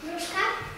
Кружка?